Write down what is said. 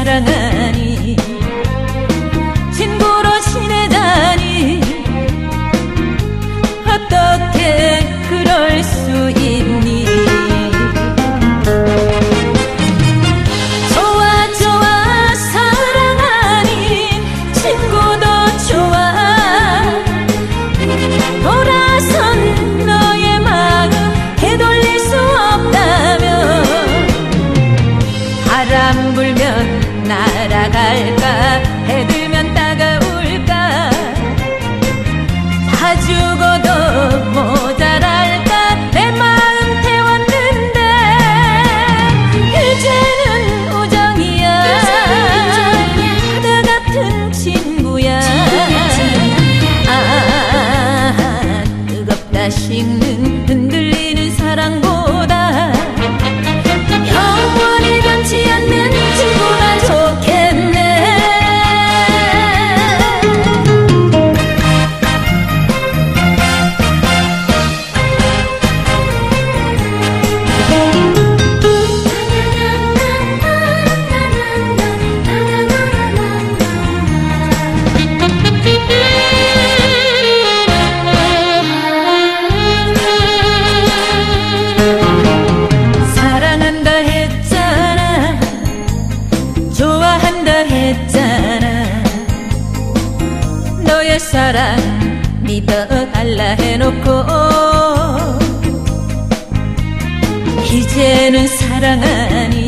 사랑하 날아갈까? 이제는 사랑 아니